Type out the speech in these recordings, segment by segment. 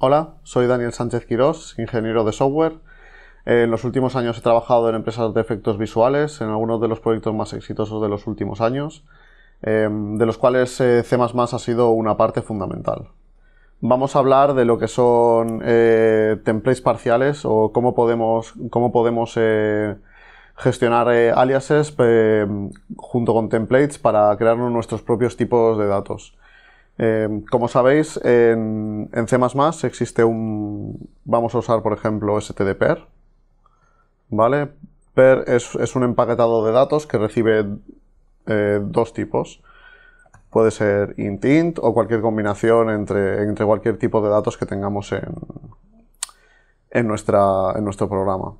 Hola, soy Daniel Sánchez Quirós, ingeniero de software. En los últimos años he trabajado en empresas de efectos visuales, en algunos de los proyectos más exitosos de los últimos años, em, de los cuales eh, C++ ha sido una parte fundamental. Vamos a hablar de lo que son eh, templates parciales o cómo podemos, cómo podemos eh, gestionar aliases junto con templates para crear nuestros propios tipos de datos. Em, como sabéis, en, C++ existe un... Vamos a usar, por ejemplo, stdper. ¿Vale? Per es, un empaquetado de datos que recibe eh, dos tipos. Puede ser int int o cualquier combinación entre, entre cualquier tipo de datos que tengamos en, en, nuestra, en nuestro programa.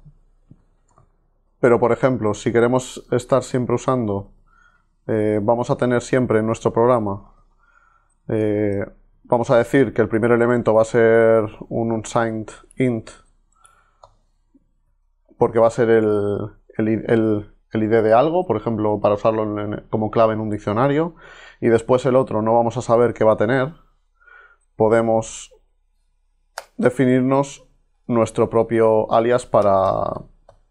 Pero, por ejemplo, si queremos estar siempre usando, eh, vamos a tener siempre en nuestro programa eh, vamos a decir que el primer elemento va a ser un unsigned int, porque va a ser el, el, ID de algo, por ejemplo, para usarlo como clave en un diccionario, y después el otro no vamos a saber qué va a tener, podemos definirnos nuestro propio alias para,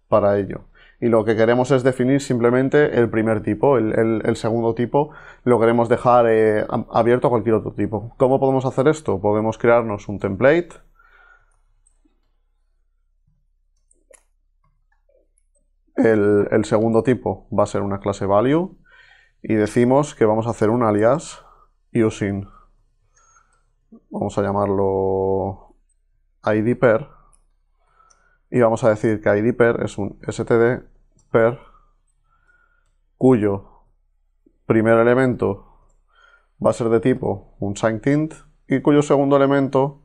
para ello y lo que queremos es definir simplemente el primer tipo, el, segundo tipo lo queremos dejar eh, abierto a cualquier otro tipo. ¿Cómo podemos hacer esto? Podemos crearnos un template el, segundo tipo va a ser una clase value y decimos que vamos a hacer un alias using vamos a llamarlo idper y vamos a decir que idper es un std per cuyo primer elemento va a ser de tipo un int y cuyo segundo elemento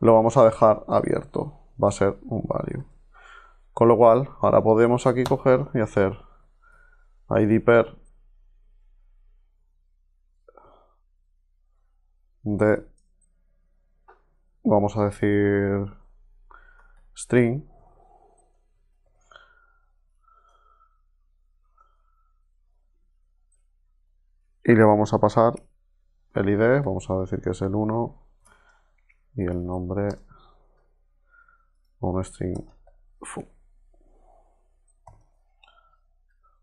lo vamos a dejar abierto, va a ser un value. Con lo cual, ahora podemos aquí coger y hacer idper de, vamos a decir, string y le vamos a pasar el ID, vamos a decir que es el 1 y el nombre un string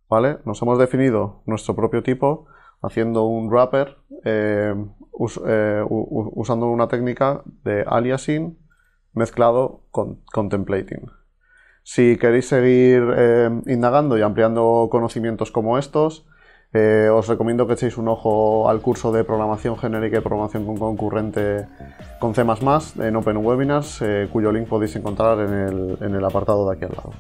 ¿Vale? Nos hemos definido nuestro propio tipo haciendo un wrapper eh, eh, usando una técnica de aliasing mezclado con contemplating. Si queréis seguir eh, indagando y ampliando conocimientos como estos, eh, os recomiendo que echéis un ojo al curso de programación genérica y programación con concurrente con C++ en Open Webinars, eh, cuyo link podéis encontrar en el, en el apartado de aquí al lado.